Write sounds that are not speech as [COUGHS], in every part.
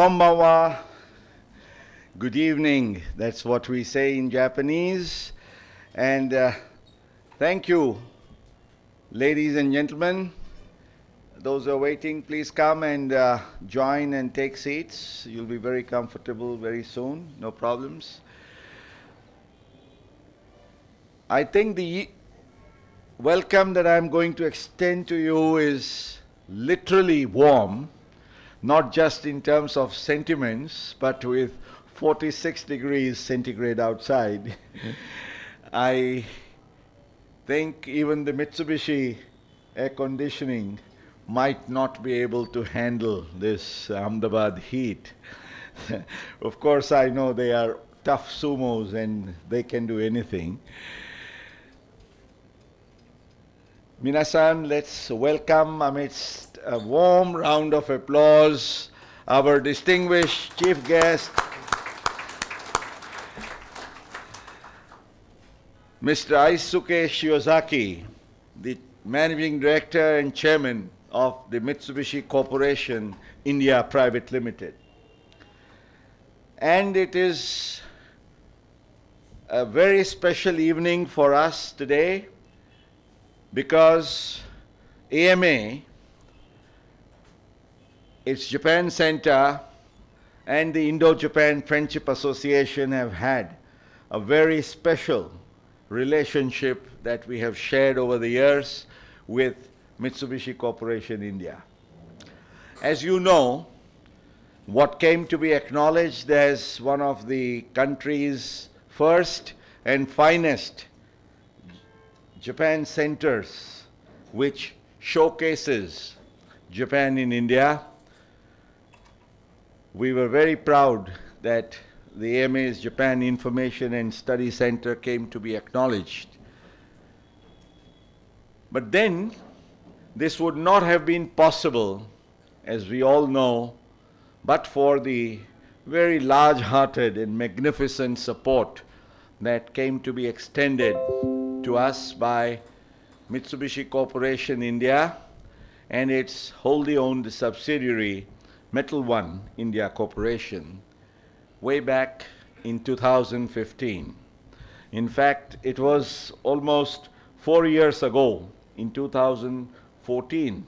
Konbanwa. Good evening. That's what we say in Japanese. And uh, thank you, ladies and gentlemen. Those who are waiting, please come and uh, join and take seats. You'll be very comfortable very soon, no problems. I think the welcome that I'm going to extend to you is literally warm, not just in terms of sentiments, but with 46 degrees centigrade outside. [LAUGHS] I think even the Mitsubishi air conditioning might not be able to handle this Ahmedabad heat. [LAUGHS] of course, I know they are tough sumos and they can do anything. Minasan, let's welcome amidst a warm round of applause our distinguished chief guest, Mr. Eisuke Shiozaki, the Managing Director and Chairman of the Mitsubishi Corporation India Private Limited. And it is a very special evening for us today because AMA, its Japan Center, and the Indo-Japan Friendship Association have had a very special relationship that we have shared over the years with Mitsubishi Corporation India. As you know, what came to be acknowledged as one of the country's first and finest Japan centers, which showcases Japan in India. We were very proud that the AMA's Japan Information and Study Center came to be acknowledged. But then, this would not have been possible, as we all know, but for the very large-hearted and magnificent support that came to be extended to us by Mitsubishi Corporation India and its wholly owned subsidiary, Metal One India Corporation, way back in 2015. In fact, it was almost four years ago, in 2014,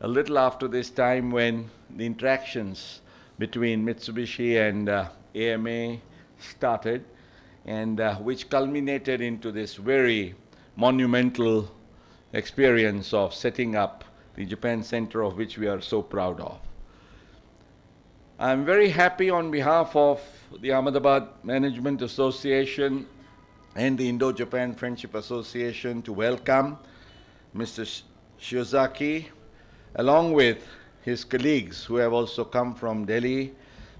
a little after this time when the interactions between Mitsubishi and uh, AMA started, and uh, which culminated into this very monumental experience of setting up the Japan Center of which we are so proud of. I'm very happy on behalf of the Ahmedabad Management Association and the Indo-Japan Friendship Association to welcome Mr. Shiozaki, along with his colleagues who have also come from Delhi,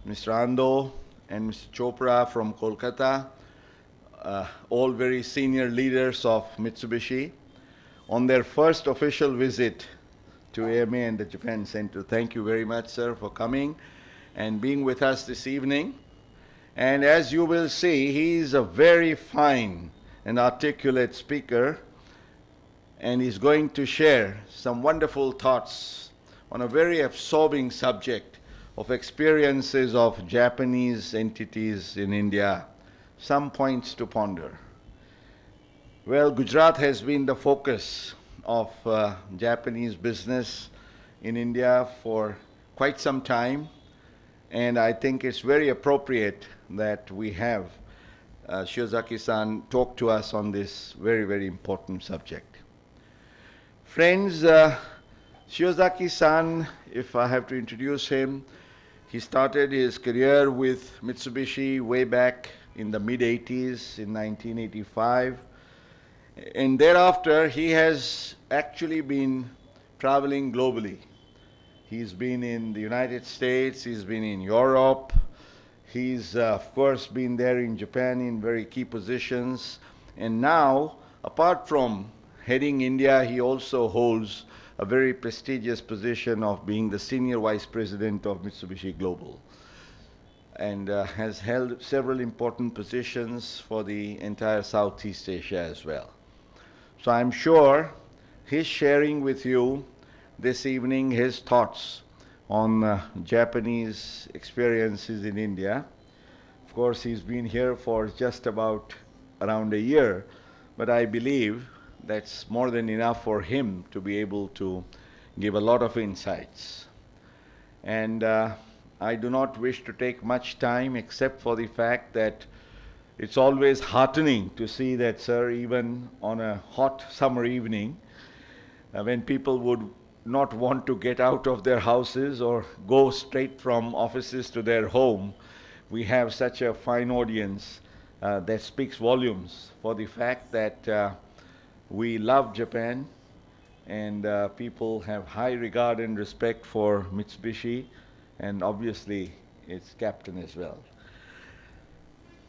Mr. Ando and Mr. Chopra from Kolkata, uh, all very senior leaders of Mitsubishi, on their first official visit to AMA and the Japan Center. Thank you very much, sir, for coming and being with us this evening. And as you will see, he is a very fine and articulate speaker and he's going to share some wonderful thoughts on a very absorbing subject of experiences of Japanese entities in India. Some points to ponder. Well, Gujarat has been the focus of uh, Japanese business in India for quite some time, and I think it's very appropriate that we have uh, Shiozaki-san talk to us on this very, very important subject. Friends, uh, Shiozaki-san, if I have to introduce him, he started his career with Mitsubishi way back in the mid-80s, in 1985. And thereafter, he has actually been traveling globally. He's been in the United States, he's been in Europe, he's, uh, of course, been there in Japan in very key positions. And now, apart from heading India, he also holds a very prestigious position of being the Senior Vice President of Mitsubishi Global and uh, [LAUGHS] has held several important positions for the entire Southeast Asia as well. So I'm sure he's sharing with you this evening his thoughts on uh, Japanese experiences in India. Of course, he's been here for just about around a year, but I believe that's more than enough for him to be able to give a lot of insights. And uh, I do not wish to take much time except for the fact that it's always heartening to see that, sir, even on a hot summer evening, uh, when people would not want to get out of their houses or go straight from offices to their home, we have such a fine audience uh, that speaks volumes for the fact that uh, we love Japan and uh, people have high regard and respect for Mitsubishi and obviously its captain as well.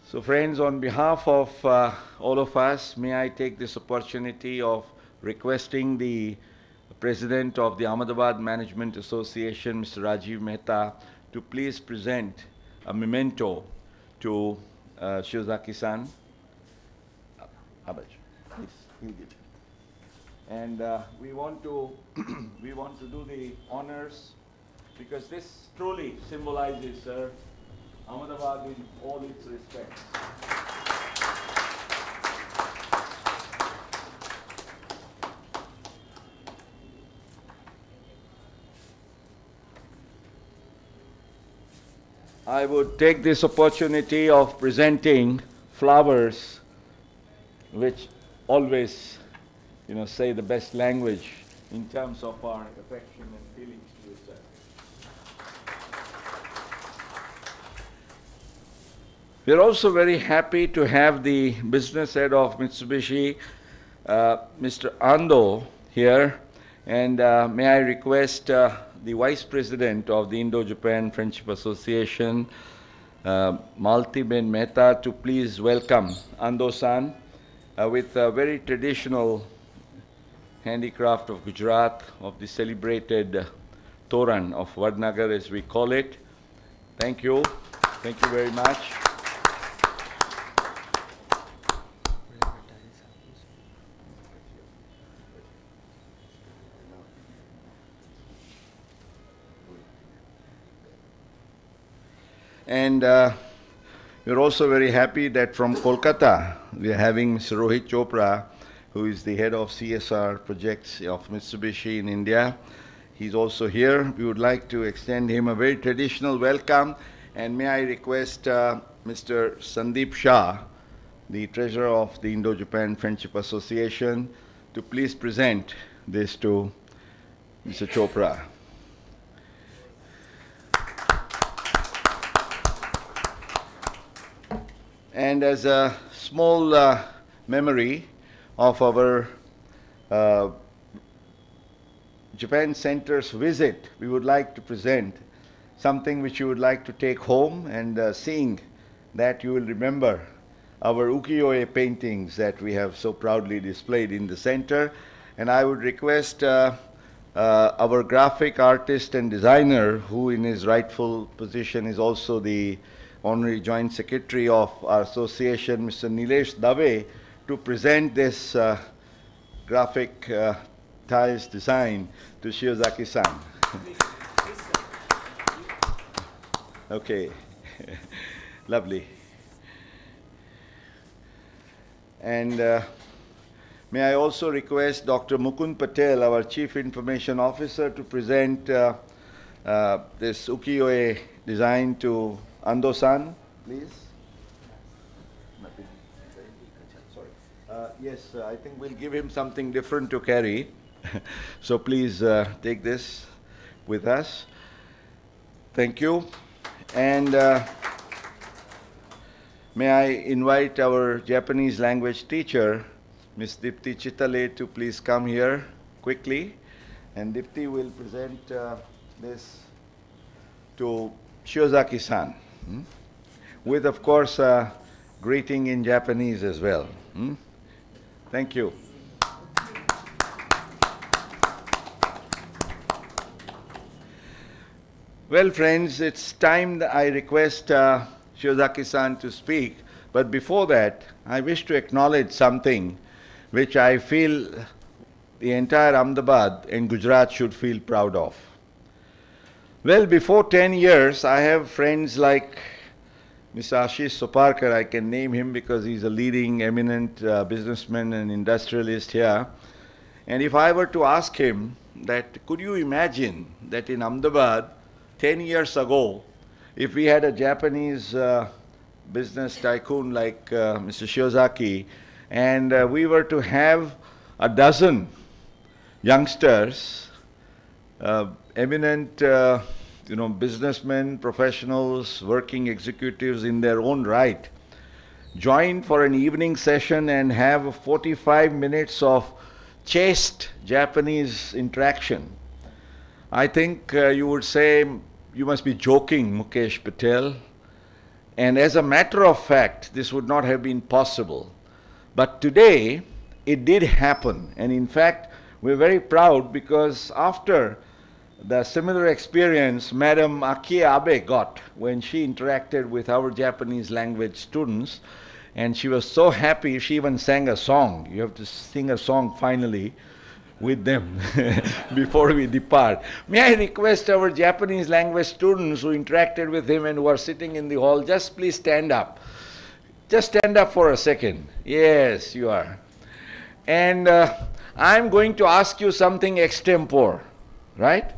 So friends, on behalf of uh, all of us, may I take this opportunity of requesting the President of the Ahmedabad Management Association, Mr. Rajiv Mehta, to please present a memento to uh, Shiozaki-san. Please. And uh, we want to [CLEARS THROAT] we want to do the honors because this truly symbolizes, sir, Ahmedabad in all its respects. I would take this opportunity of presenting flowers which always, you know, say the best language in terms of our affection and feelings sir. We're also very happy to have the business head of Mitsubishi, uh, Mr. Ando, here. And uh, may I request uh, the Vice President of the Indo-Japan Friendship Association, uh, Malti Ben Mehta, to please welcome Ando-san uh, with a very traditional handicraft of Gujarat, of the celebrated Toran of Vadnagar as we call it. Thank you. Thank you very much. And uh, we're also very happy that from Kolkata, we're having Mr. Rohit Chopra, who is the head of CSR projects of Mitsubishi in India. He's also here. We would like to extend him a very traditional welcome. And may I request uh, Mr. Sandeep Shah, the treasurer of the Indo-Japan Friendship Association, to please present this to Mr. Chopra. And as a small uh, memory of our uh, Japan Center's visit, we would like to present something which you would like to take home and uh, seeing that you will remember our ukiyo-e paintings that we have so proudly displayed in the center. And I would request uh, uh, our graphic artist and designer, who in his rightful position is also the Honorary Joint Secretary of our association, Mr. Nilesh Dave, to present this uh, graphic uh, design to Shiozaki-san. okay, [LAUGHS] lovely. And uh, may I also request Dr. Mukund Patel, our Chief Information Officer, to present uh, uh, this ukiyo-e design to Ando-san, please. Uh, yes, uh, I think we'll give him something different to carry. [LAUGHS] so please uh, take this with us. Thank you. And uh, may I invite our Japanese language teacher, Ms. Dipti Chitale, to please come here quickly. And Dipti will present uh, this to Shiozaki-san. Hmm? With, of course, greeting in Japanese as well. Hmm? Thank you. Well, friends, it's time that I request uh, Shiozaki-san to speak. But before that, I wish to acknowledge something which I feel the entire Ahmedabad and Gujarat should feel proud of. Well, before 10 years, I have friends like Mr. Ashish Soparkar, I can name him because he's a leading, eminent uh, businessman and industrialist here. And if I were to ask him that, could you imagine that in Ahmedabad, 10 years ago, if we had a Japanese uh, business tycoon like uh, Mr. Shiozaki, and uh, we were to have a dozen youngsters, uh, eminent uh, you know, businessmen, professionals, working executives in their own right, join for an evening session and have 45 minutes of chaste Japanese interaction. I think uh, you would say you must be joking, Mukesh Patel. And as a matter of fact, this would not have been possible. But today, it did happen. And in fact, we're very proud because after the similar experience Madam Akie Abe got when she interacted with our Japanese language students. And she was so happy, she even sang a song. You have to sing a song finally with them [LAUGHS] before we depart. May I request our Japanese language students who interacted with him and who are sitting in the hall, just please stand up. Just stand up for a second. Yes, you are. And uh, I'm going to ask you something extempore, right?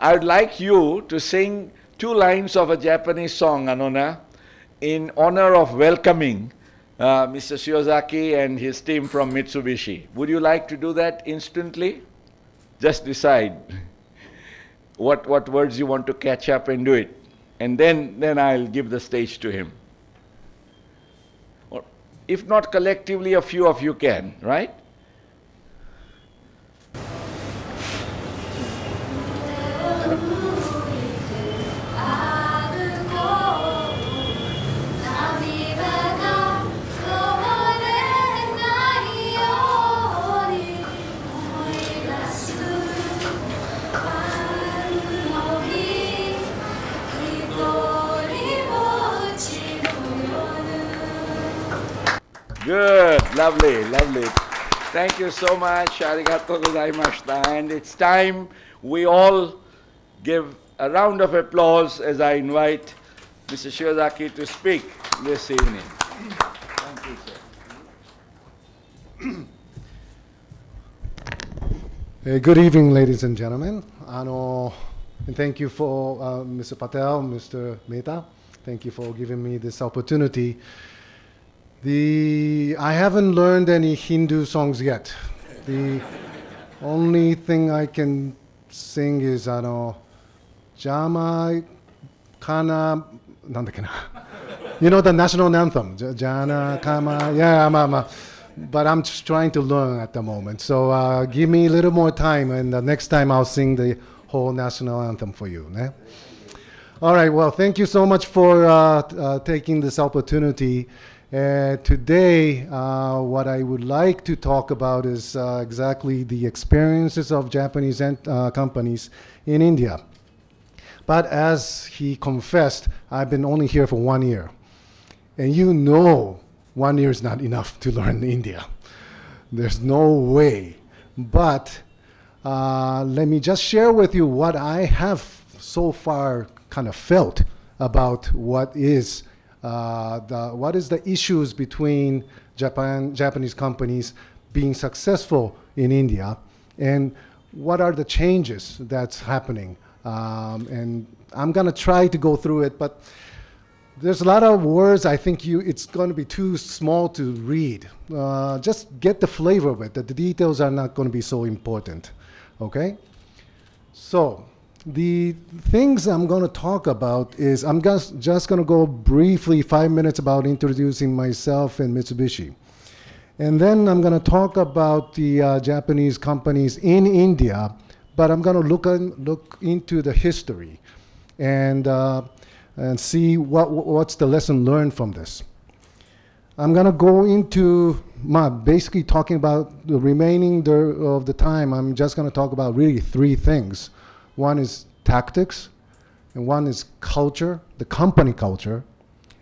I would like you to sing two lines of a Japanese song, Anona, in honor of welcoming uh, Mr. Shiozaki and his team from Mitsubishi. Would you like to do that instantly? Just decide [LAUGHS] what, what words you want to catch up and do it. And then, then I'll give the stage to him. Or if not collectively, a few of you can, right? Good, lovely, lovely. Thank you so much. Arigato gozaimashita. And it's time we all give a round of applause as I invite Mr. Shiozaki to speak this evening. Thank you, sir. Hey, [CLEARS THROAT] good evening, ladies and gentlemen. Ano, and thank you for uh, Mr. Patel, Mr. Mehta. Thank you for giving me this opportunity the I haven't learned any Hindu songs yet. The only thing I can sing is ano Jama Kana [LAUGHS] You know the national anthem, Jana Kama. Yeah, I'm, I'm, but I'm just trying to learn at the moment. So uh, give me a little more time, and the next time I'll sing the whole national anthem for you. Ne? All right. Well, thank you so much for uh, uh, taking this opportunity. Uh, today, uh, what I would like to talk about is uh, exactly the experiences of Japanese uh, companies in India. But as he confessed, I've been only here for one year. And you know one year is not enough to learn [LAUGHS] India. There's no way. But uh, let me just share with you what I have so far kind of felt about what is the, what is the issues between Japan, Japanese companies being successful in India, and what are the changes that's happening. Um, and I'm going to try to go through it, but there's a lot of words I think you it's going to be too small to read. Uh, just get the flavor of it. That the details are not going to be so important. Okay? So the things I'm going to talk about is I'm just, just going to go briefly five minutes about introducing myself and Mitsubishi. And then I'm going to talk about the uh, Japanese companies in India, but I'm going to look, look into the history and, uh, and see what, what's the lesson learned from this. I'm going to go into my basically talking about the remaining of the time. I'm just going to talk about really three things. One is tactics, and one is culture, the company culture,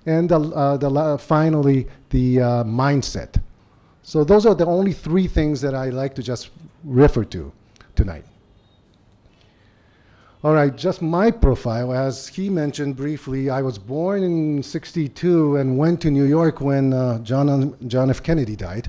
and the, uh, the finally the uh, mindset. So those are the only three things that I like to just refer to tonight. All right, just my profile. As he mentioned briefly, I was born in 62 and went to New York when uh, John, John F. Kennedy died.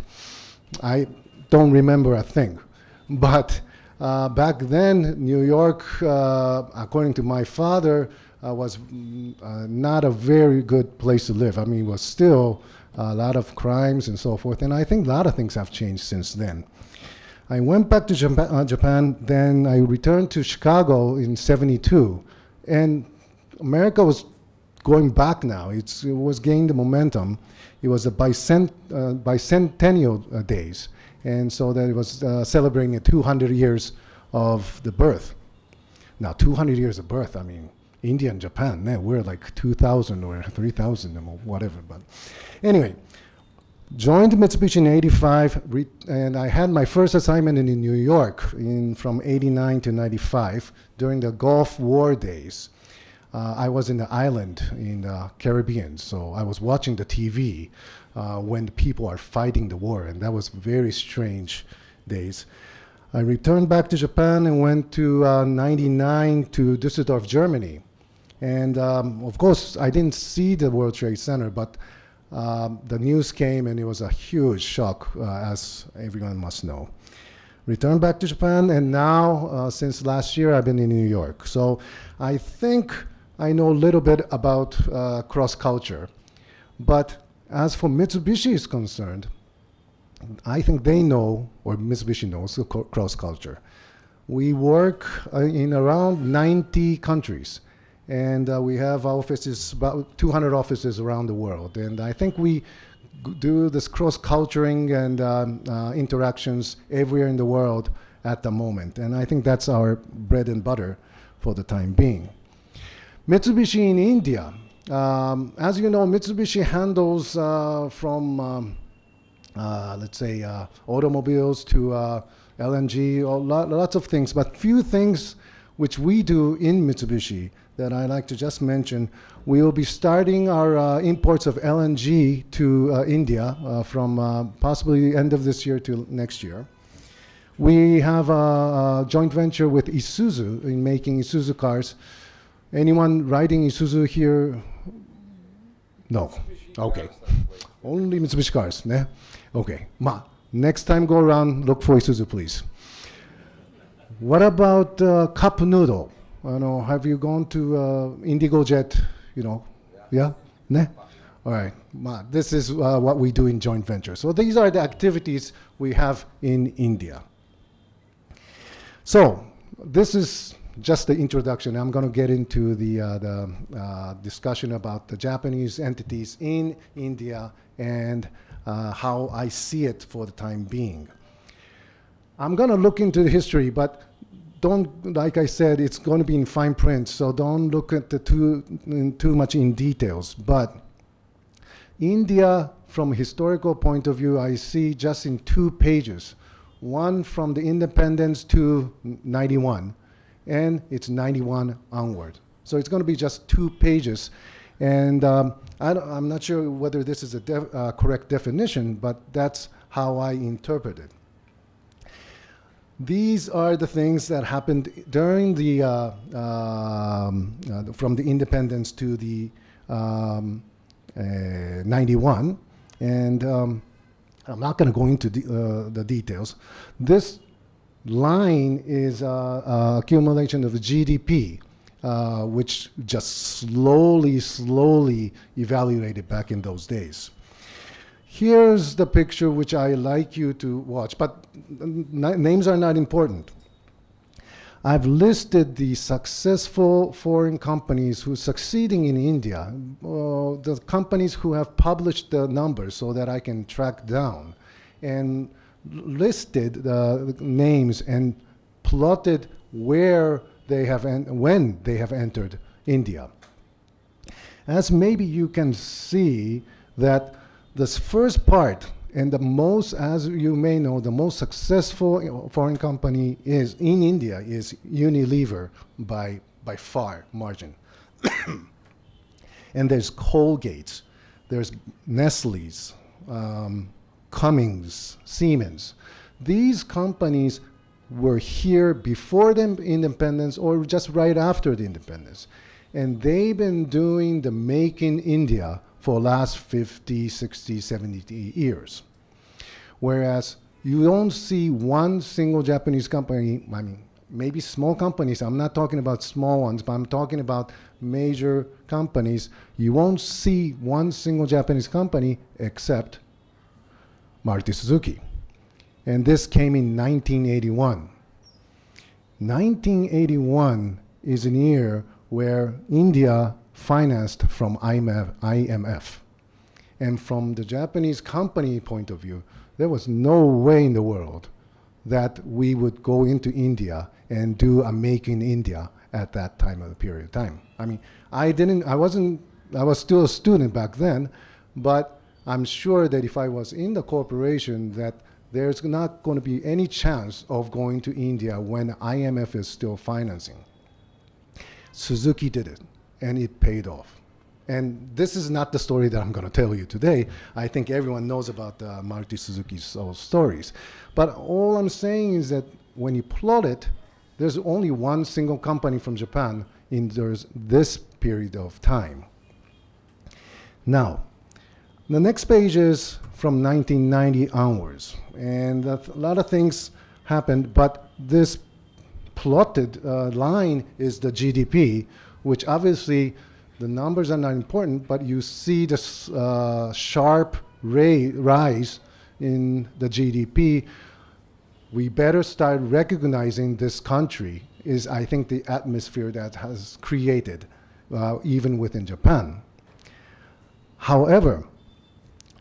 I don't remember a thing. [LAUGHS] But uh, back then, New York, uh, according to my father, uh, was mm, uh, not a very good place to live. I mean, it was still a lot of crimes and so forth. And I think a lot of things have changed since then. I went back to Japan, uh, Japan, then I returned to Chicago in 72. And America was going back now. It's, it was gaining the momentum. It was the bicent, uh, bicentennial days. And so that it was uh, celebrating 200 years of the birth. Now, 200 years of birth, I mean, India and Japan, man, we're like 2,000 or 3,000 or whatever. But anyway, joined Mitsubishi in 85, and I had my first assignment in New York in, from 89 to 95 during the Gulf War days. Uh, I was in the island in the Caribbean, so I was watching the TV uh, when people are fighting the war, and that was very strange days. I returned back to Japan and went to uh, 99 to Düsseldorf, Germany. And um, of course, I didn't see the World Trade Center, but um, the news came and it was a huge shock, uh, as everyone must know. Returned back to Japan, and now, uh, since last year, I've been in New York. So I think I know a little bit about uh, cross culture. But as for Mitsubishi is concerned, I think they know, or Mitsubishi knows, cross culture. We work uh, in around 90 countries and uh, we have offices, about 200 offices around the world. And I think we do this cross-culturing and um, uh, interactions everywhere in the world at the moment. And I think that's our bread and butter for the time being. Mitsubishi in India. Um, as you know, Mitsubishi handles uh, from, um, uh, let's say, uh, automobiles to uh, LNG, lot, lots of things, but few things which we do in Mitsubishi that I'd like to just mention. We will be starting our uh, imports of LNG to uh, India from possibly the end of this year to next year. We have a, a, joint venture with Isuzu in making Isuzu cars. Anyone riding Isuzu here? No. Okay. Only Mitsubishi cars. Ne? Okay. Ma, next time go around, look for Isuzu, please. What about uh, cup noodle? I know, have you gone to uh, Indigo Jet? You know, yeah, yeah? All right, Ma, this is uh, what we do in joint venture. So these are the activities we have in India. So this is just the introduction. I'm going to get into the, uh, the uh, discussion about the Japanese entities in India and uh, how I see it for the time being. I'm going to look into the history, but don't, like I said, it's going to be in fine print, so don't look at the too, too much in details. But India, from a historical point of view, I see just in two pages. One from the independence to 91, and it's 91 onward. So it's going to be just two pages. And um, I am not sure whether this is a def uh, correct definition, but that's how I interpret it. These are the things that happened during the, uh, um, uh, from the independence to the um, uh, 91. And um, I'm not going to go into uh, the details. This line is uh, accumulation of the GDP, uh, which just slowly, slowly evaluated back in those days. Here's the picture which I like you to watch, but names are not important. I've listed the successful foreign companies who are succeeding in India, uh, the companies who have published the numbers so that I can track down, and listed the names and plotted where they have and when they have entered India. As maybe you can see that this first part, and the most, as you may know, the most successful foreign company is in India is Unilever by, by far margin. [COUGHS] and there's Colgate, there's Nestle's, um, Cummins, Siemens. These companies were here before the independence or just right after the independence. And they've been doing the Make in India for last 50, 60, 70 years. Whereas you don't see one single Japanese company, I mean, maybe small companies, I'm not talking about small ones, but I'm talking about major companies. You won't see one single Japanese company except Maruti Suzuki. And this came in 1981. 1981 is a year where India financed from IMF, IMF. And from the Japanese company point of view, there was no way in the world that we would go into India and do a make in India at that time of the period of time. I mean, I didn't, I wasn't, I was still a student back then, but I'm sure that if I was in the corporation that there's not going to be any chance of going to India when IMF is still financing. Suzuki did it, and it paid off. And this is not the story that I'm going to tell you today. I think everyone knows about uh, Maruti Suzuki's uh, stories. But all I'm saying is that when you plot it, there's only one single company from Japan in this period of time. Now, the next page is from 1990 onwards. And a lot of things happened, but this plotted uh, line is the GDP, which obviously the numbers are not important, but you see this uh, sharp rise in the GDP. We better start recognizing this country is, I think, the atmosphere that has created, uh, even within Japan. However,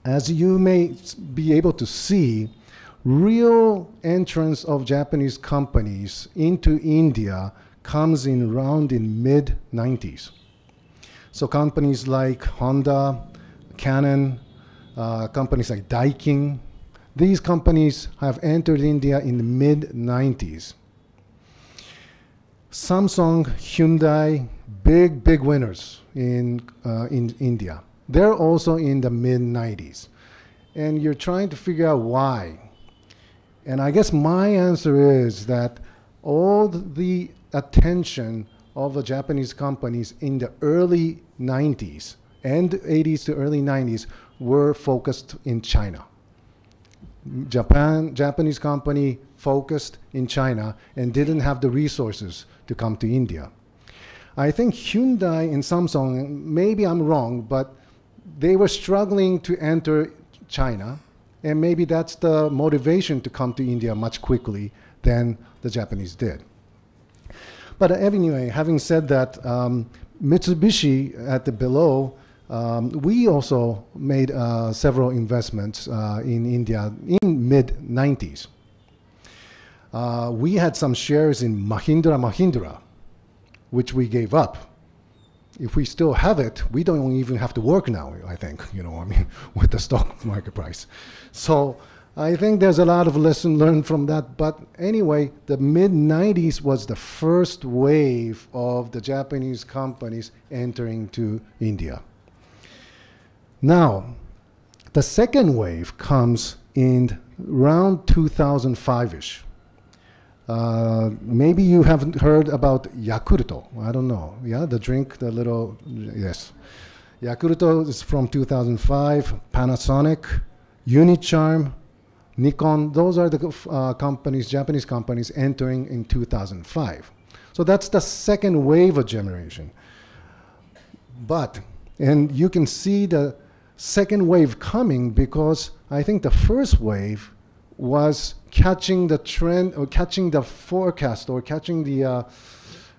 as you may be able to see, real entrance of Japanese companies into India comes in around in mid 90s. So companies like Honda, Canon, uh, companies like Daikin, these companies have entered India in the mid 90s. Samsung, Hyundai, big, big winners in, uh, in India. They're also in the mid 90s. And you're trying to figure out why. And I guess my answer is that all the attention of the Japanese companies in the early 90s and 80s to early 90s were focused in China. Japan, Japanese company focused in China and didn't have the resources to come to India. I think Hyundai and Samsung, maybe I'm wrong, but they were struggling to enter China, and maybe that's the motivation to come to India much quickly than the Japanese did. But anyway, having said that, um, Mitsubishi at the below, um, we also made uh, several investments uh, in India in mid 90s. Uh, we had some shares in Mahindra Mahindra, which we gave up. If we still have it, we don't even have to work now, I think, you know, I mean, [LAUGHS] with the stock [LAUGHS] market price. So I think there's a lot of lesson learned from that. But anyway, the mid 90s was the first wave of the Japanese companies entering to India. Now, the second wave comes in around 2005-ish. Uh, maybe you haven't heard about Yakulto. I don't know. Yeah, the drink, the little, yes. Yakulto is from 2005, Panasonic, Unicharm, Nikon, those are the uh, companies, Japanese companies entering in 2005. So that's the second wave of generation. But, and you can see the second wave coming because I think the first wave was catching the trend or catching the forecast or catching the uh,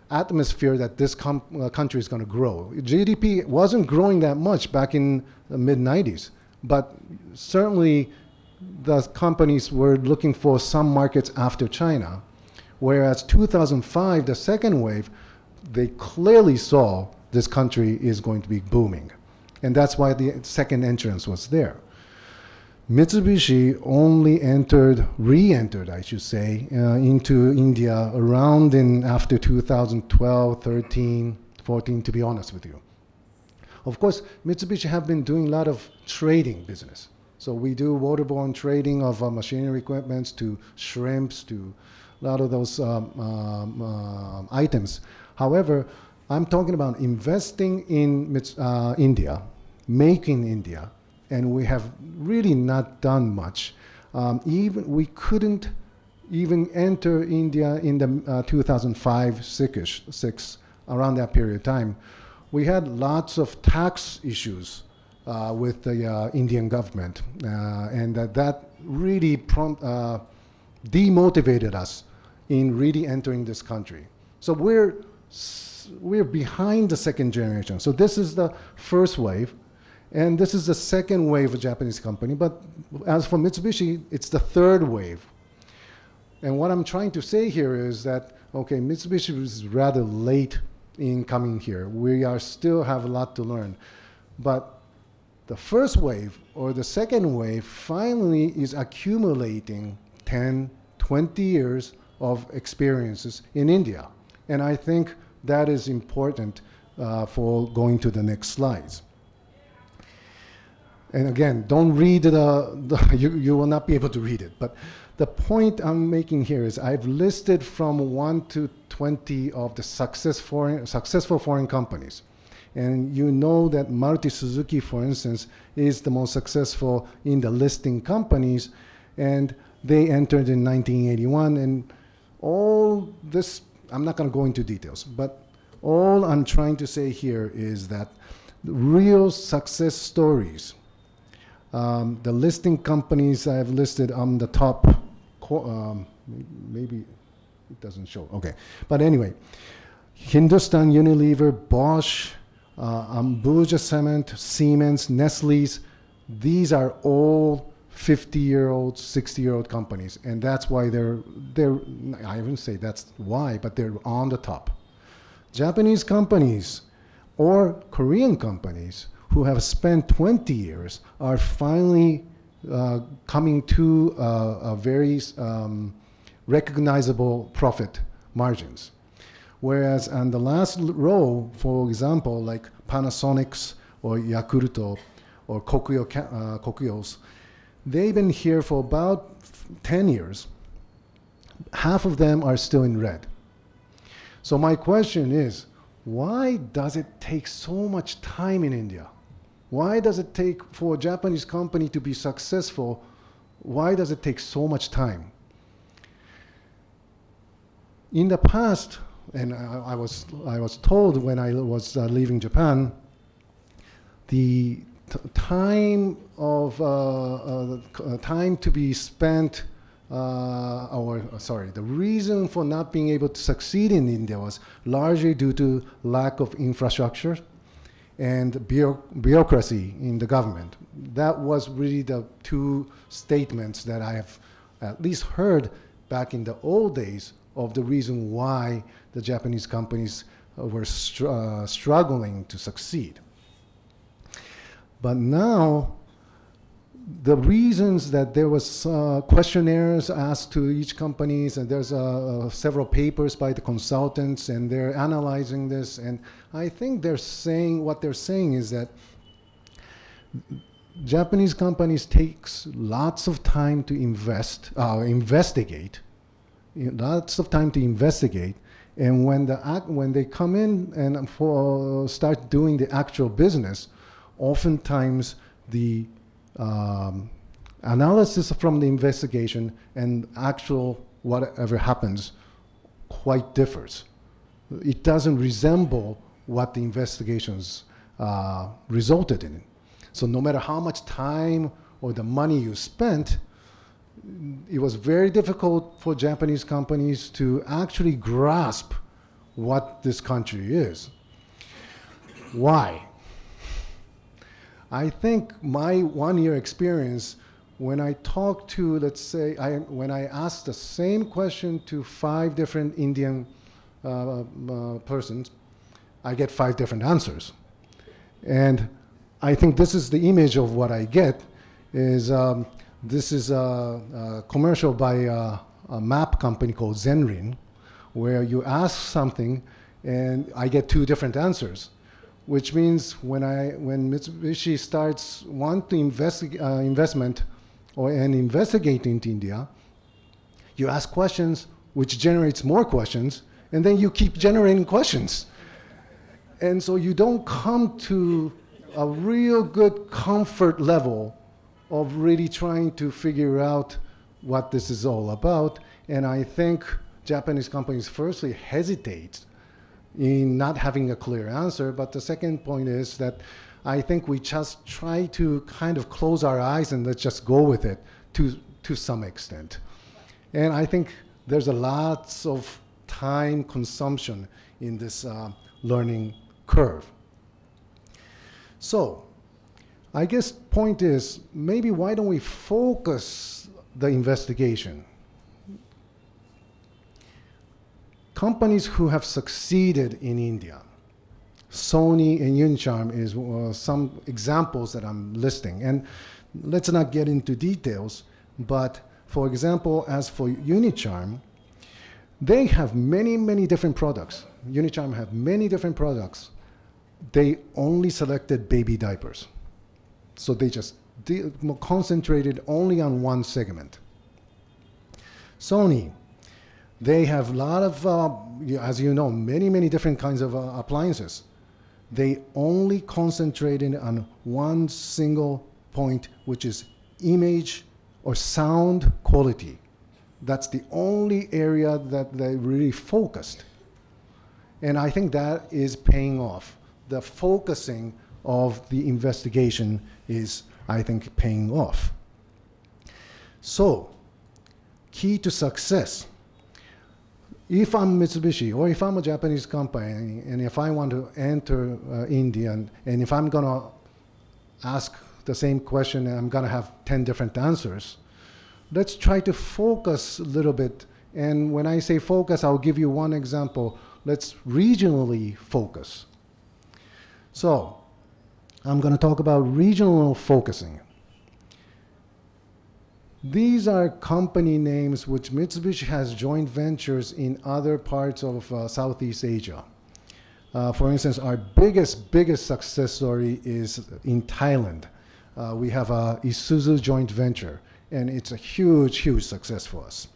atmosphere that this uh, country is going to grow. GDP wasn't growing that much back in the mid 90s, but certainly the companies were looking for some markets after China, whereas 2005, the second wave, they clearly saw this country is going to be booming. And that's why the second entrance was there. Mitsubishi only entered, re-entered, I should say, uh, into India around in after 2012, 13, 14, to be honest with you. Of course, Mitsubishi have been doing a lot of trading business. So we do waterborne trading of uh, machinery equipments to shrimps to a lot of those um, um, uh, items. However, I'm talking about investing in uh, India, making India, and we have really not done much. Um, even we couldn't even enter India in the uh, 2005 six, six around that period of time. We had lots of tax issues uh, with the uh, Indian government, uh, and that really prompt, uh, demotivated us in really entering this country. So we're we're behind the second generation. So this is the first wave, and this is the second wave of Japanese company. But as for Mitsubishi, it's the third wave. And what I'm trying to say here is that okay, Mitsubishi is rather late in coming here. We are still have a lot to learn, but the first wave or the second wave finally is accumulating 10, 20 years of experiences in India. And I think that is important uh, for going to the next slides. And again, don't read the, the [LAUGHS] you, you will not be able to read it. But the point I'm making here is I've listed from 1 to 20 of the success foreign, successful foreign companies. And you know that Maruti Suzuki, for instance, is the most successful in the listing companies. And they entered in 1981. And all this I'm not going to go into details, but all I'm trying to say here is that real success stories, um, the listing companies I've listed on the top, um, maybe it doesn't show, okay. But anyway, Hindustan Unilever, Bosch, uh, Ambuja Cement, Siemens, Nestle's, these are all 50 year old, 60 year old companies. And that's why they're, they're, I wouldn't say that's why, but they're on the top. Japanese companies or Korean companies who have spent 20 years are finally uh, coming to uh, a very um, recognizable profit margins. Whereas on the last row, for example, like Panasonic's or Yakulto or Kokuyo, uh, Kokuyos, They've been here for about 10 years. Half of them are still in red. So my question is, why does it take so much time in India? Why does it take for a Japanese company to be successful? Why does it take so much time? In the past, and I, was, I was told when I was uh, leaving Japan, the time of uh, uh, time to be spent uh, or sorry, the reason for not being able to succeed in India was largely due to lack of infrastructure and bureaucracy in the government. That was really the two statements that I have at least heard back in the old days of the reason why the Japanese companies were str uh, struggling to succeed. But now, the reasons that there was uh, questionnaires asked to each companies and there's uh, uh, several papers by the consultants and they're analyzing this and I think they're saying what they're saying is that Japanese companies takes lots of time to invest uh, investigate lots of time to investigate and when the when they come in and for start doing the actual business oftentimes the um, analysis from the investigation and actual whatever happens quite differs. It doesn't resemble what the investigations uh, resulted in. So no matter how much time or the money you spent, it was very difficult for Japanese companies to actually grasp what this country is. Why? I think my one year experience, when I talk to, let's say, I, when I ask the same question to five different Indian uh, uh, persons, I get five different answers. And I think this is the image of what I get is um, this is a, a commercial by a, a, map company called Zenrin, where you ask something and I get two different answers which means when I when Mitsubishi starts want to investigate uh, investment or and investigate into India, you ask questions which generates more questions, and then you keep generating questions. And so you don't come to a real good comfort level of really trying to figure out what this is all about. And I think Japanese companies firstly hesitate in not having a clear answer. But the second point is that I think we just try to kind of close our eyes and let's just go with it to, to some extent. And I think there's a lots of time consumption in this uh, learning curve. So I guess point is maybe why don't we focus the investigation? Companies who have succeeded in India, Sony and Unicharm is uh, some examples that I'm listing. And let's not get into details, but for example, as for Unicharm, they have many, many different products. Unicharm have many different products. They only selected baby diapers. So they just concentrated only on one segment. Sony, they have a lot of, uh, as you know, many, many different kinds of uh, appliances. They only concentrated on one single point, which is image or sound quality. That's the only area that they really focused. And I think that is paying off. The focusing of the investigation is, I think, paying off. So, key to success. If I'm Mitsubishi or if I'm a Japanese company and if I want to enter uh, India and, and if I'm going to ask the same question and I'm going to have 10 different answers, let's try to focus a little bit. And when I say focus, I'll give you one example. Let's regionally focus. So, I'm going to talk about regional focusing. These are company names which Mitsubishi has joint ventures in other parts of uh, Southeast Asia. Uh, for instance, our biggest, biggest success story is in Thailand. Uh, we have a Isuzu joint venture, and it's a huge, huge success for us.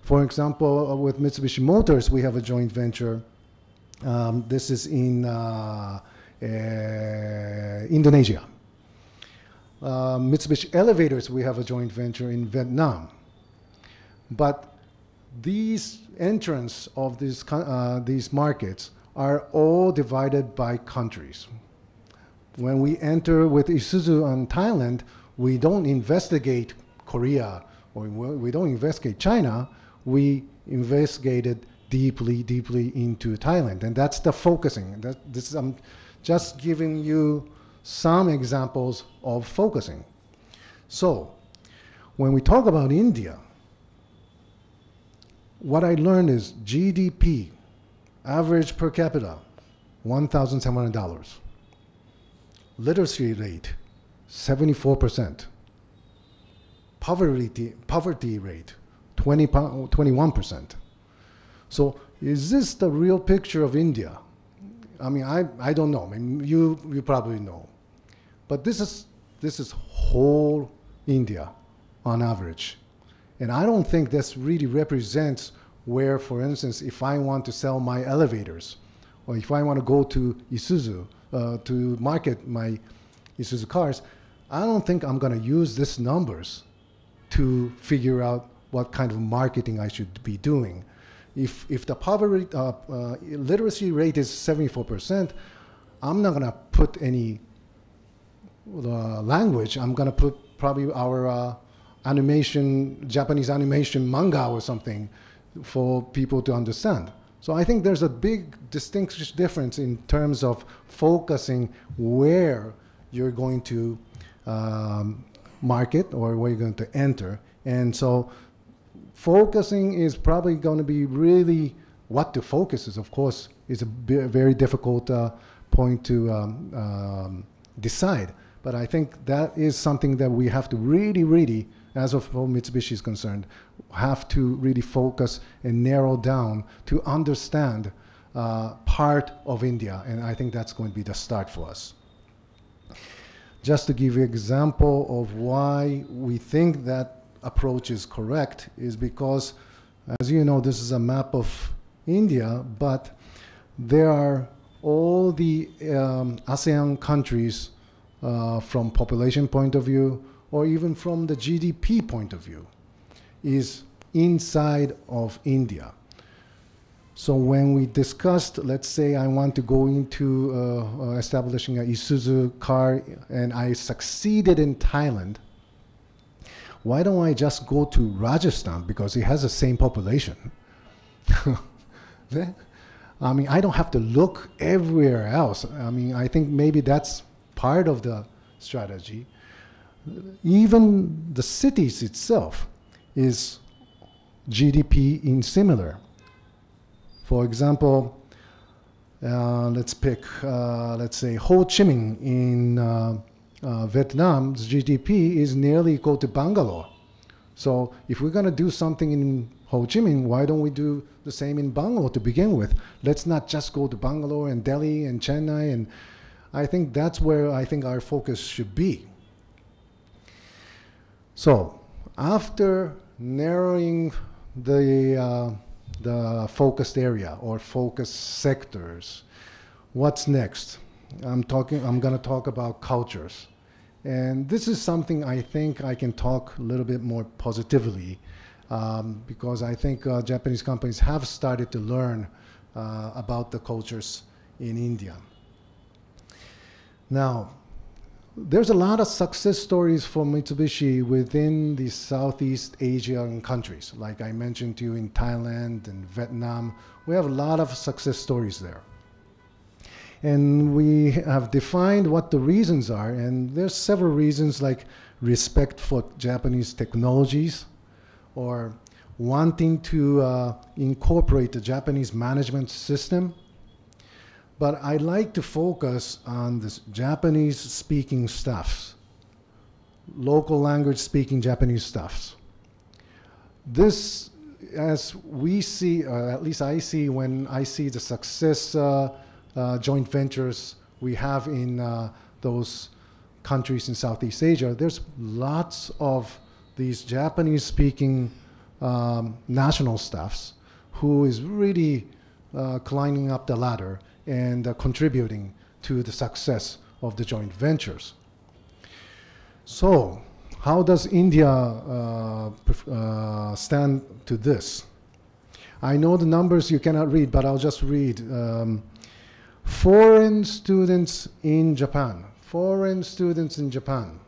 For example, uh, with Mitsubishi Motors, we have a joint venture. Um, this is in uh, uh, Indonesia. Uh, Mitsubishi Elevators, we have a joint venture in Vietnam. But these entrants of these, uh, these markets are all divided by countries. When we enter with Isuzu in Thailand, we don't investigate Korea or we don't investigate China, we investigated deeply, deeply into Thailand. And that's the focusing. That, this, I'm just giving you some examples of focusing. So, when we talk about India, what I learned is GDP, average per capita, $1,700. Literacy rate, 74%. Poverty, poverty rate, 20, 21%. So is this the real picture of India? I mean, I, I don't know. I mean, you, you probably know. But this is, this is whole India on average. And I don't think this really represents where, for instance, if I want to sell my elevators, or if I want to go to Isuzu uh, to market my Isuzu cars, I don't think I'm going to use these numbers to figure out what kind of marketing I should be doing if, if the poverty uh, uh, literacy rate is 74%, I'm not going to put any uh, language. I'm going to put probably our uh, animation, Japanese animation manga or something for people to understand. So I think there's a big distinct difference in terms of focusing where you're going to um, market or where you're going to enter. And so focusing is probably going to be really what to focus is, of course, is a very difficult uh, point to um, um, decide. But I think that is something that we have to really, really, as of Mitsubishi is concerned, have to really focus and narrow down to understand uh, part of India. And I think that's going to be the start for us. Just to give you an example of why we think that approach is correct is because As you know, this is a map of India, but there are all the um, ASEAN countries uh, from population point of view or even from the GDP point of view is inside of India. So when we discussed, let's say I want to go into uh, uh, establishing a Isuzu car and I succeeded in Thailand, why don't I just go to Rajasthan because it has the same population? [LAUGHS] I mean, I don't have to look everywhere else. I mean, I think maybe that's part of the strategy. Even the cities itself is GDP in similar. For example, uh, let's pick, uh, let's say, Ho Chi Minh in uh, uh Vietnam's GDP is nearly equal to Bangalore. So if we're going to do something in Ho Chi Minh, why don't we do the same in Bangalore to begin with? Let's not just go to Bangalore and Delhi and Chennai. And I think that's where I think our focus should be. So after narrowing the, uh, the focused area or focus sectors, what's next? I'm talking, I'm going to talk about cultures. And this is something I think I can talk a little bit more positively um, because I think uh, Japanese companies have started to learn uh, about the cultures in India. Now, there's a lot of success stories for Mitsubishi within the Southeast Asian countries. Like I mentioned to you in Thailand and Vietnam, we have a lot of success stories there. And we have defined what the reasons are, and there's several reasons like respect for Japanese technologies, or wanting to uh, incorporate the Japanese management system. But I like to focus on this Japanese speaking stuffs, local language speaking Japanese stuffs. This, as we see, uh, at least I see when I see the success uh, uh joint ventures we have in uh, those countries in Southeast Asia, there's lots of these Japanese speaking um, national staffs who is really uh, climbing up the ladder and uh, contributing to the success of the joint ventures. So, how does India uh, uh stand to this? I know the numbers you cannot read, but I'll just read. Um, foreign students in Japan, foreign students in Japan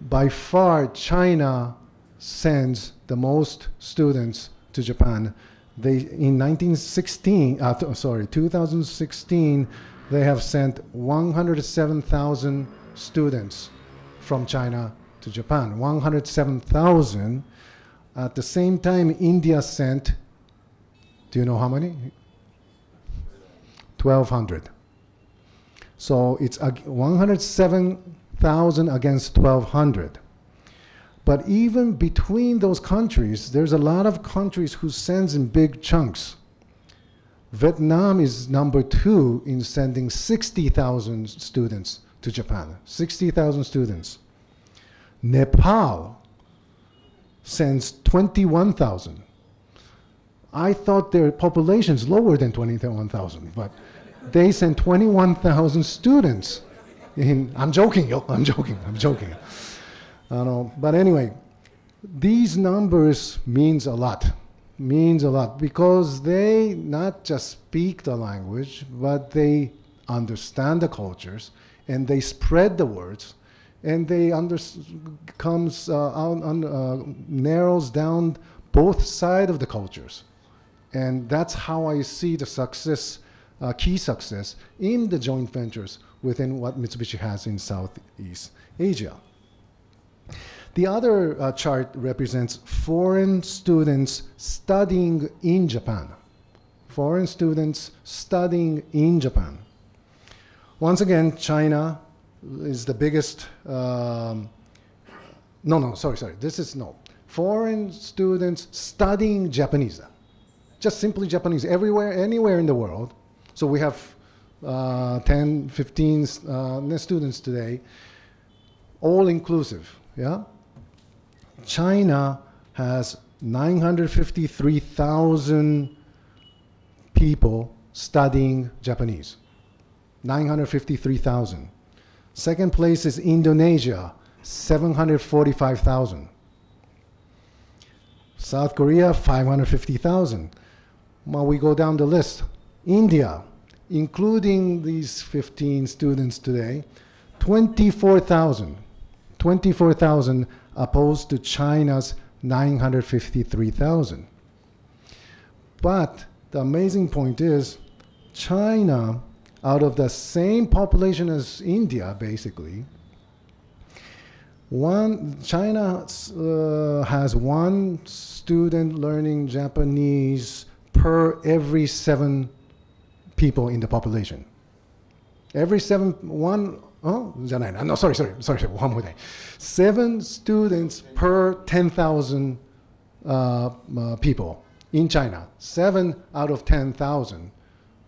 by far China sends the most students to Japan. They in 1916, uh, th sorry, 2016, they have sent 107,000 students from China to Japan. 107,000. At the same time, India sent. Do you know how many? 1,200. So it's 107 1,000 against 1,200. But even between those countries, there's a lot of countries who sends in big chunks. Vietnam is number two in sending 60,000 students to Japan, 60,000 students. Nepal sends 21,000. I thought their population is lower than 21,000, but they send 21,000 students in, I'm joking, yo. I'm joking. I'm joking. I know. But anyway, these numbers means a lot. Means a lot because they not just speak the language, but they understand the cultures and they spread the words and they under, comes uh, uh, narrows down both side of the cultures and that's how i see the success uh, key success in the joint ventures within what Mitsubishi has in Southeast Asia. The other uh, chart represents foreign students studying in Japan. Foreign students studying in Japan. Once again, China is the biggest. Um, no, no, sorry, sorry. This is no. Foreign students studying Japanese. Just simply Japanese everywhere, anywhere in the world. So we have uh, 10, 15 uh, students today, all inclusive. Yeah, China has 953,000 people studying Japanese. 953,000. Second place is Indonesia, 745,000. South Korea, 550,000. While we go down the list, India, including these 15 students today, 24,000. 24,000 opposed to China's 953,000. But the amazing point is, China, out of the same population as India, basically, one China uh, has one student learning Japanese per every seven people in the population. Every seven, one, oh, no, sorry, sorry, sorry, one more thing. Seven students per 10,000 uh, uh, people in China. Seven out of 10,000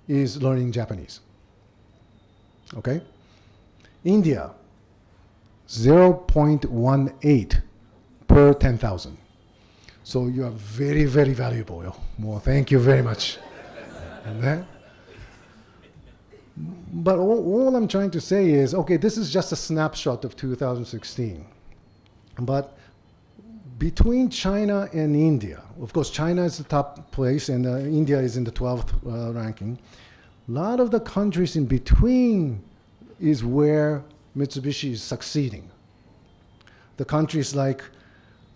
is learning Japanese. Okay? India, 0.18 per 10,000. So you are very, very valuable. Well, thank you very much. But all, all, I'm trying to say is, okay, this is just a snapshot of 2016. But between China and India, of course, China is the top place and uh, India is in the 12th uh, ranking. A lot of the countries in between is where Mitsubishi is succeeding. The countries like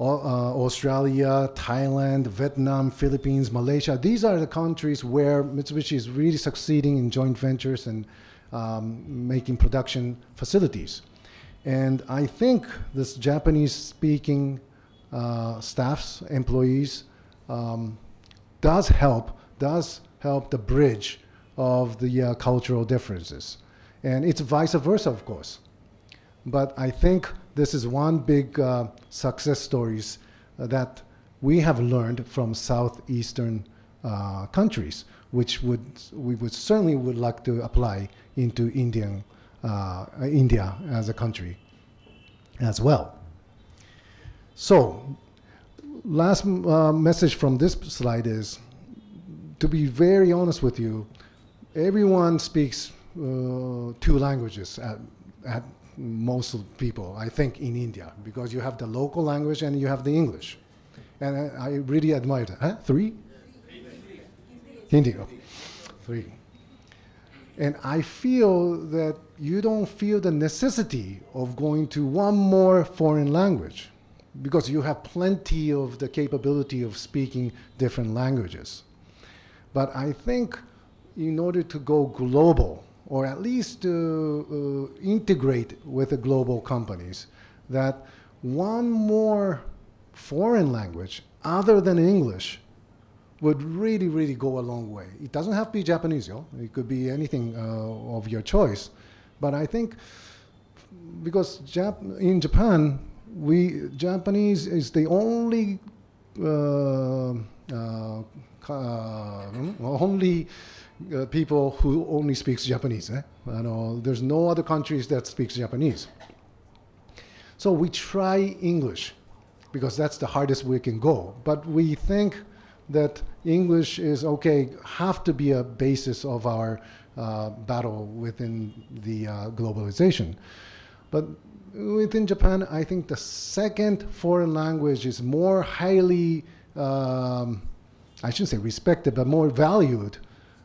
Australia, Thailand, Vietnam, Philippines, Malaysia, these are the countries where Mitsubishi is really succeeding in joint ventures and um, making production facilities. And I think this Japanese speaking uh, staffs, employees, um, does help, does help the bridge of the uh, cultural differences. And it's vice versa, of course. But I think this is one big uh, success stories uh, that we have learned from southeastern uh, countries, which would we would certainly would like to apply into Indian uh, India as a country as well. So, last uh, message from this slide is to be very honest with you, everyone speaks uh, two languages at, at most people, I think, in India, because you have the local language and you have the English. And I, really admire that. Huh? Three? Hindi. Oh. Three. And I feel that you don't feel the necessity of going to one more foreign language because you have plenty of the capability of speaking different languages. But I think in order to go global, or at least to uh, integrate with the global companies, that one more foreign language other than English would really, really go a long way. It doesn't have to be Japanese, yo. It could be anything uh, of your choice. But I think because Jap in Japan, we Japanese is the only uh, uh, uh only uh, people who only speaks Japanese. Eh? know there's no other countries that speaks Japanese. So we try English because that's the hardest we can go. But we think that English is okay, have to be a basis of our uh, battle within the uh, globalization. But within Japan, I think the second foreign language is more highly, um, I shouldn't say respected, but more valued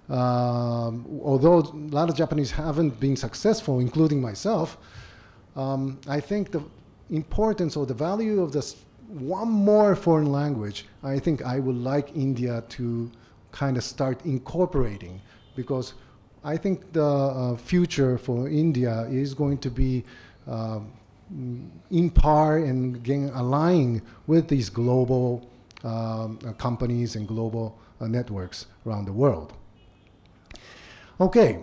um, although a lot of Japanese haven't been successful, including myself, um, I think the importance or the value of this one more foreign language, I think I would like India to kind of start incorporating because I think the uh, future for India is going to be uh, in par and getting aligned with these global um, companies and global uh, networks around the world. Okay,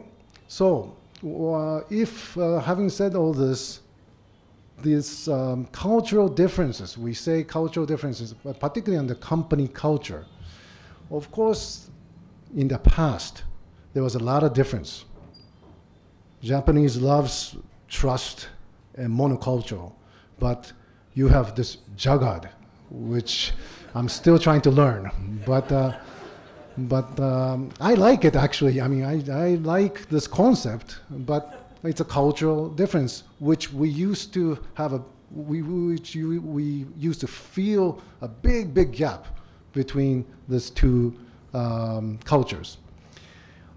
so uh, if uh, having said all this, these um, cultural differences, we say cultural differences, but particularly on the company culture, of course, in the past, there was a lot of difference. Japanese loves trust and monocultural, but you have this jugaad, which I'm still trying to learn. But uh, but um, I like it actually. I mean, I, I like this concept, but it's a cultural difference, which we used to have a we which you, we used to feel a big big gap between these two um, cultures.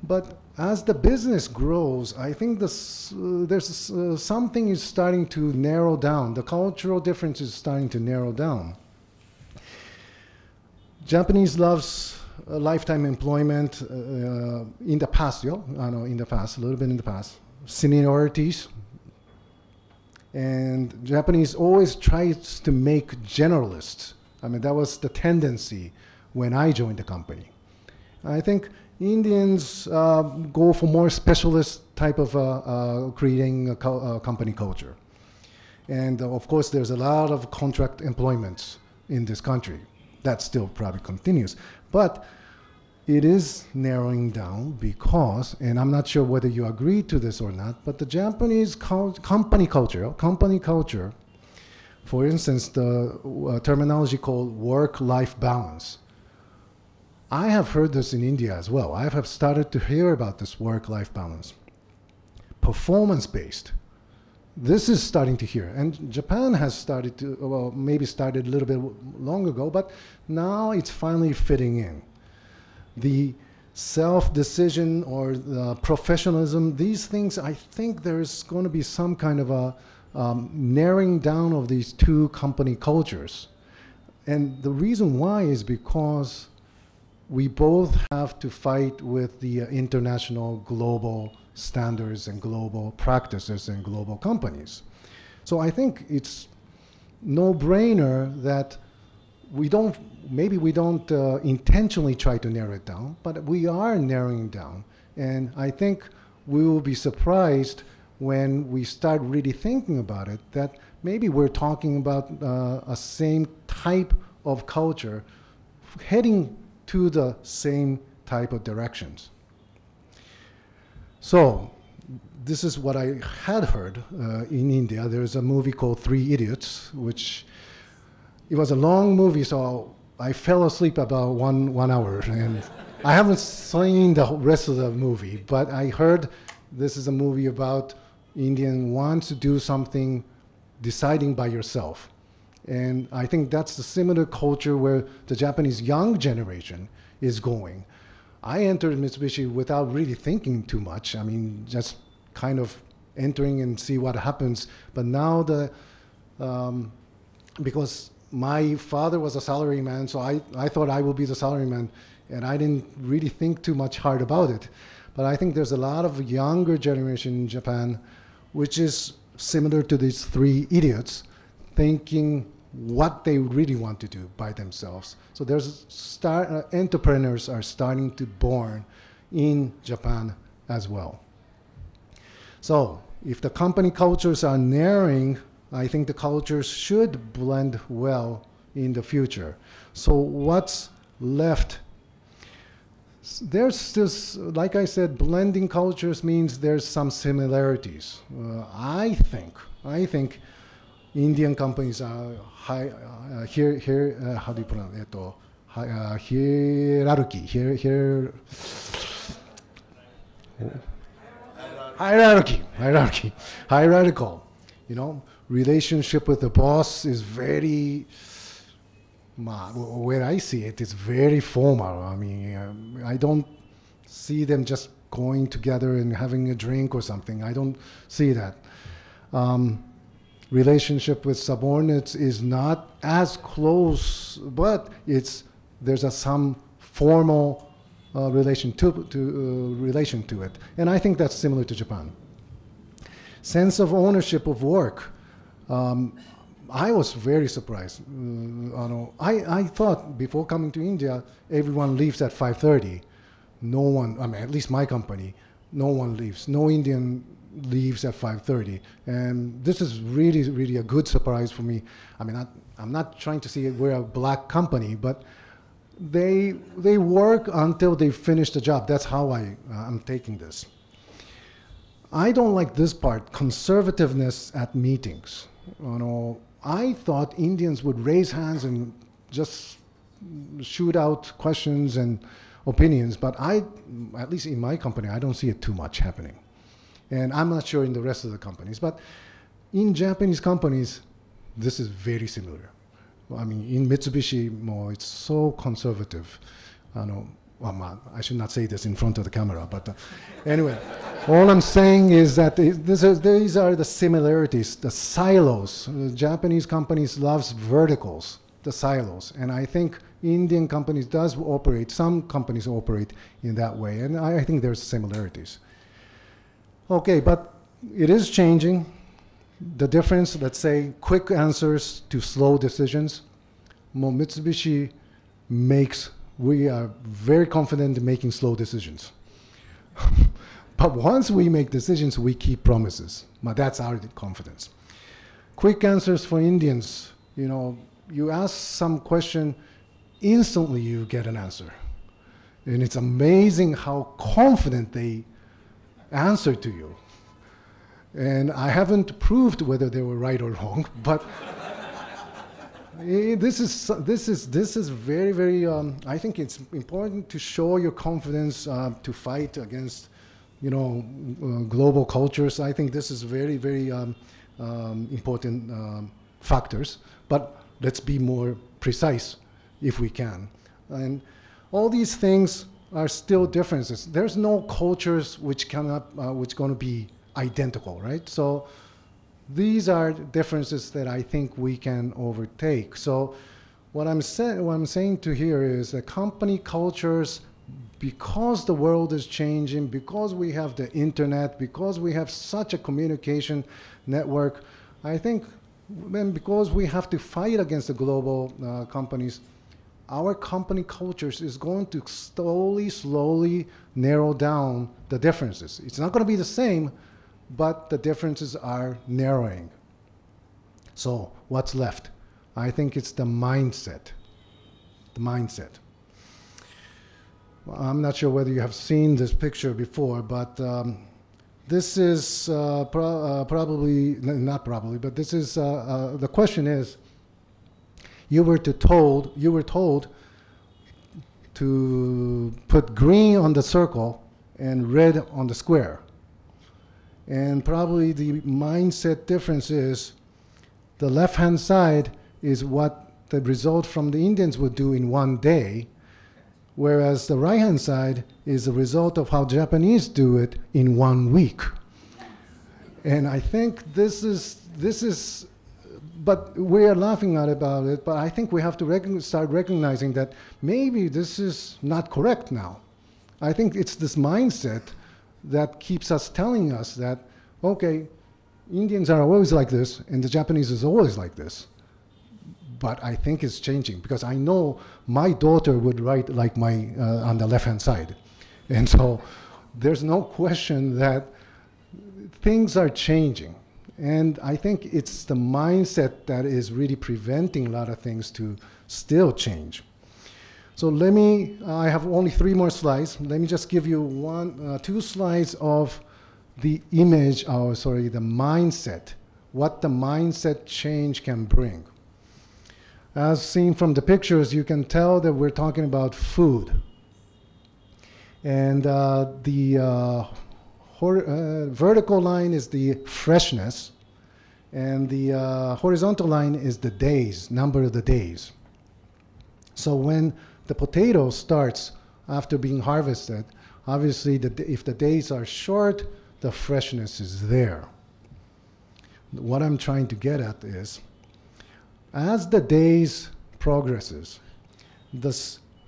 But as the business grows, I think this, uh, there's uh, something is starting to narrow down. The cultural difference is starting to narrow down. Japanese loves lifetime employment uh, in the past, yo, I know in the past, a little bit in the past. Seniorities. And Japanese always tries to make generalists. I mean, that was the tendency when I joined the company. I think Indians uh, go for more specialist type of uh, uh, creating a co uh, company culture. And uh, of course, there's a lot of contract employments in this country. That still probably continues. But it is narrowing down because, and I'm not sure whether you agree to this or not, but the Japanese company culture, company culture, for instance, the uh, terminology called work-life balance, I have heard this in India as well. I have started to hear about this work life balance. Performance based. This is starting to hear. And Japan has started to, well, maybe started a little bit long ago, but now it's finally fitting in. The self decision or the professionalism, these things, I think there's going to be some kind of a um, narrowing down of these two company cultures. And the reason why is because we both have to fight with the international global standards and global practices and global companies. So I think it's no brainer that we don't, maybe we don't uh, intentionally try to narrow it down, but we are narrowing down. And I think we will be surprised when we start really thinking about it that maybe we're talking about uh, a same type of culture heading to the same type of directions. So this is what I had heard uh, in India. There's a movie called Three Idiots, which it was a long movie, so I fell asleep about one, one hour. And I haven't seen the rest of the movie, but I heard this is a movie about Indian wants to do something deciding by yourself. And I think that's the similar culture where the Japanese young generation is going. I entered Mitsubishi without really thinking too much. I mean, just kind of entering and see what happens. But now the, um, because my father was a salaryman, so I, I thought I would be the salaryman, and I didn't really think too much hard about it. But I think there's a lot of younger generation in Japan, which is similar to these three idiots, thinking what they really want to do by themselves. So there's start, uh, entrepreneurs are starting to born in Japan as well. So if the company cultures are narrowing, I think the cultures should blend well in the future. So what's left? There's this, like I said, blending cultures means there's some similarities. Uh, I think, I think Indian companies are high, uh, here, here, uh, how do you pronounce it? Uh, hierarchy, here, here, hierarchy, hierarchy, hierarchical. You know, relationship with the boss is very, where I see it, it's very formal. I mean, I don't see them just going together and having a drink or something. I don't see that. Um, relationship with subordinates is not as close, but it's there's a some formal uh, relation to, to uh, relation to it, and I think that's similar to Japan. Sense of ownership of work. Um, I was very surprised. Uh, I, I thought before coming to India, everyone leaves at 5:30. No one, I mean, at least my company, no one leaves. No Indian leaves at 5.30 and this is really really a good surprise for me. I mean I, i'm not trying to say we're a black company but they they work until they finish the job. That's how i uh, i'm taking this. I don't like this part conservativeness at meetings. You know I thought Indians would raise hands and just shoot out questions and opinions, but I, at least in my company, I don't see it too much happening. And I'm not sure in the rest of the companies, but in Japanese companies, this is very similar. I mean, in Mitsubishi, more it's so conservative. I know, well, I should not say this in front of the camera, but uh, anyway, all I'm saying is that is, these are the similarities, the silos. The Japanese companies loves verticals, the silos, and I think Indian companies does operate. Some companies operate in that way, and I, I think there's similarities. Okay, but it is changing. The difference, let's say, quick answers to slow decisions. Mitsubishi makes, we are very confident in making slow decisions. [LAUGHS] but once we make decisions, we keep promises. But that's our confidence. Quick answers for Indians. You know, you ask some question, instantly you get an answer. And it's amazing how confident they answer to you. And I haven't proved whether they were right or wrong, [LAUGHS] but this is this is this is very very. Um, I think it's important to show your confidence uh, to fight against, you know, uh, global cultures. I think this is very very um, um, important um, factors. But let's be more precise, if we can, and all these things are still differences. There's no cultures which cannot, uh, which going to be identical, right? So these are differences that I think we can overtake. So what I'm, say, what I'm saying to here is that company cultures, because the world is changing, because we have the internet, because we have such a communication network, I think, and because we have to fight against the global uh, companies, our company cultures is going to slowly, slowly narrow down the differences. It's not going to be the same, but the differences are narrowing. So what's left? I think it's the mindset. The mindset. Well, I'm not sure whether you have seen this picture before, but um, this is uh, pro uh, probably, not probably, but this is, uh, uh the question is, you were to told you were told to put green on the circle and red on the square. And probably the mindset difference is the left hand side is what the result from the Indians would do in one day, whereas the right hand side is the result of how Japanese do it in one week. And I think this is this is but we are laughing at about it, but I think we have to rec start recognizing that maybe this is not correct now. I think it's this mindset that keeps us telling us that, okay, Indians are always like this, and the Japanese is always like this. But I think it's changing because I know my daughter would write like my uh, on the left-hand side, and so there's no question that things are changing. And I think it's the mindset that is really preventing a lot of things to still change. So let me, I have only three more slides. Let me just give you one, uh, two slides of the image, or sorry, the mindset, what the mindset change can bring. As seen from the pictures, you can tell that we're talking about food. And uh, the uh, vertical line is the freshness, and the uh, horizontal line is the days, number of the days. So when the potato starts after being harvested, obviously the, if the days are short, the freshness is there. What I'm trying to get at is, as the days progresses, the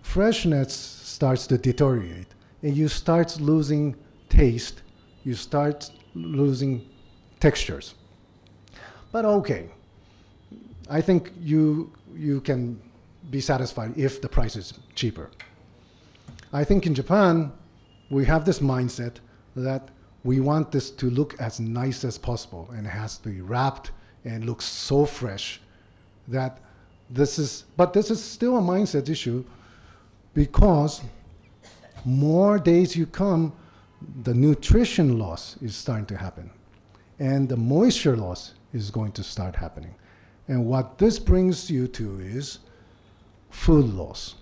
freshness starts to deteriorate, and you start losing taste you start losing textures. But okay, I think you, you can be satisfied if the price is cheaper. I think in Japan, we have this mindset that we want this to look as nice as possible and it has to be wrapped and looks so fresh that this is, but this is still a mindset issue because more days you come, the nutrition loss is starting to happen. And the moisture loss is going to start happening. And what this brings you to is food loss.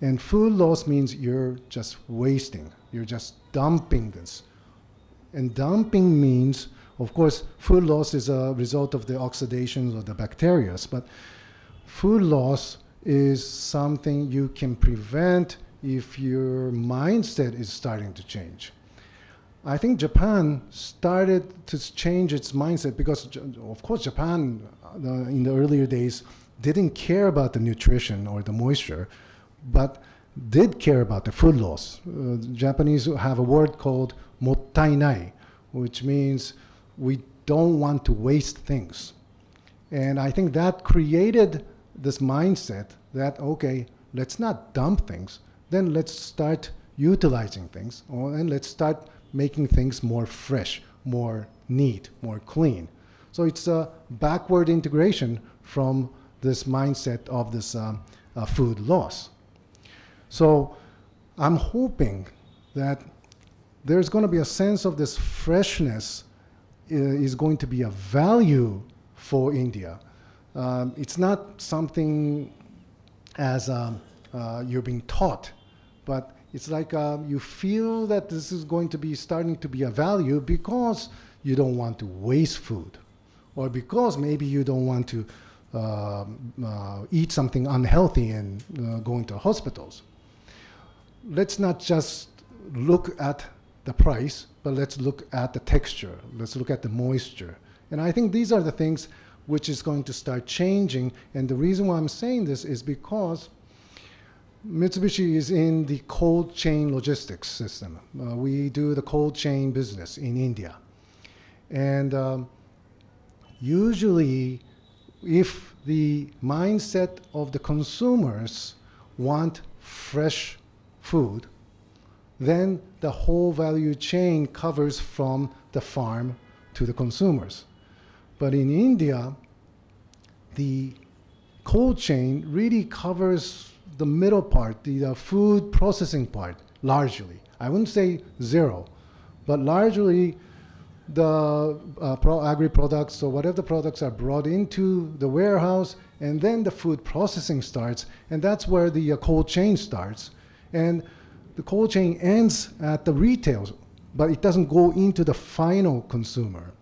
And food loss means you're just wasting, you're just dumping this. And dumping means, of course, food loss is a result of the oxidations of the bacteria, but food loss is something you can prevent if your mindset is starting to change. I think Japan started to change its mindset because, of course, Japan uh, in the earlier days didn't care about the nutrition or the moisture, but did care about the food loss. Uh, Japanese have a word called mottainai, which means we don't want to waste things. And I think that created this mindset that, okay, let's not dump things, then let's start utilizing things, or, and let's start making things more fresh, more neat, more clean. So it's a backward integration from this mindset of this um, uh, food loss. So I'm hoping that there's going to be a sense of this freshness uh, is going to be a value for India. Um, it's not something as um, uh, you're being taught, but it's like uh, you feel that this is going to be starting to be a value because you don't want to waste food, or because maybe you don't want to uh, uh, eat something unhealthy and uh, go into hospitals. Let's not just look at the price, but let's look at the texture. Let's look at the moisture. And I think these are the things which is going to start changing. And the reason why I'm saying this is because Mitsubishi is in the cold chain logistics system. Uh, we do the cold chain business in India. And um, usually, if the mindset of the consumers want fresh food, then the whole value chain covers from the farm to the consumers. But in India, the cold chain really covers the middle part, the uh, food processing part, largely. I wouldn't say zero, but largely the uh, pro agri products or whatever the products are brought into the warehouse, and then the food processing starts, and that's where the uh, cold chain starts. And the cold chain ends at the retail, but it doesn't go into the final consumer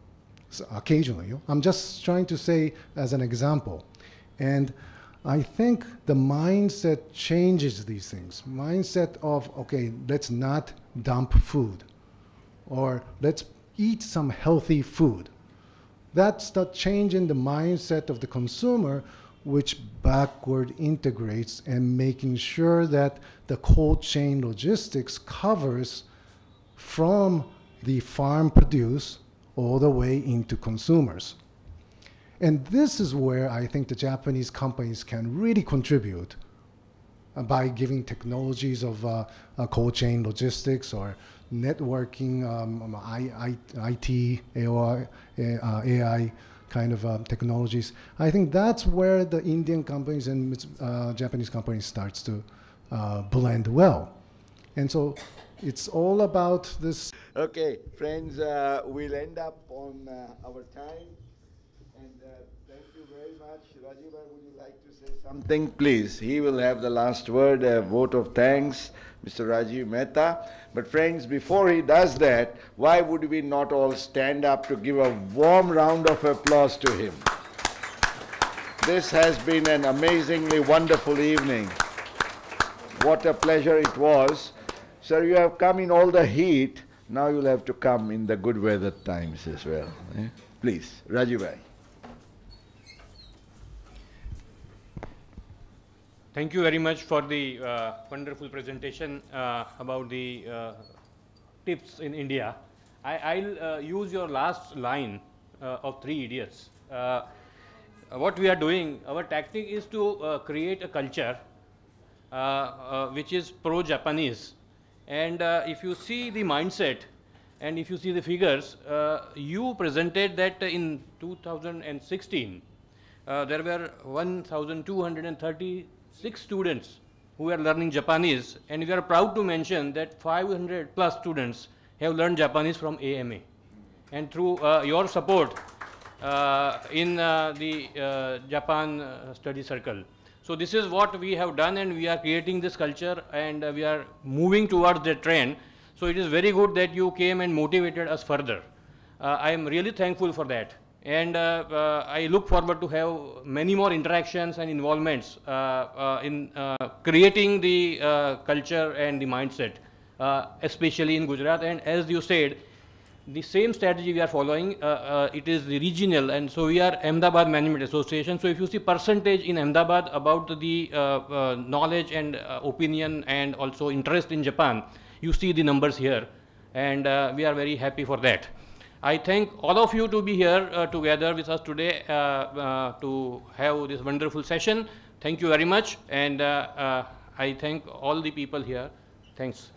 so occasionally. I'm just trying to say as an example. And I think the mindset changes these things. Mindset of, okay, let's not dump food, or let's eat some healthy food. That's the change in the mindset of the consumer, which backward integrates and making sure that the cold chain logistics covers from the farm produce all the way into consumers. And this is where I think the Japanese companies can really contribute uh, by giving technologies of uh, uh, cold chain logistics or networking, um, um I, I, IT, AI, AI kind of um, technologies. I think that's where the Indian companies and uh, Japanese companies starts to uh, blend well. And so it's all about this. Okay, friends, uh, we'll end up on our time. Rajiv, would you like to say something? Please, he will have the last word, a vote of thanks, Mr. Rajiv Mehta. But friends, before he does that, why would we not all stand up to give a warm round of applause to him? This has been an amazingly wonderful evening. What a pleasure it was. Sir, you have come in all the heat. Now you'll have to come in the good weather times as well. Eh? Please, Rajiv Thank you very much for the uh, wonderful presentation uh, about the uh, tips in India. I, will uh, use your last line uh, of Three Idiots. Uh, what we are doing, our tactic is to create a culture which is pro-Japanese. And if you see the mindset and if you see the figures, you presented that in 2016, there were 1,230 six students who are learning Japanese, and we are proud to mention that 500 plus students have learned Japanese from AMA. And through uh, your support, uh, in uh, the uh, Japan uh, study circle. So this is what we have done and we are creating this culture and uh, we are moving towards the trend. So it is very good that you came and motivated us further. I am really thankful for that. And uh, uh, I look forward to have many more interactions and involvements uh, in creating the culture and the mindset, especially in Gujarat. And as you said, the same strategy we are following, uh, uh, it is the regional, and so we are Ahmedabad Management Association. So if you see percentage in Ahmedabad about the uh, knowledge and opinion and also interest in Japan, you see the numbers here, and we are very happy for that. I thank all of you to be here uh, together with us today uh, uh, to have this wonderful session. Thank you very much, and uh, uh, I thank all the people here. Thanks.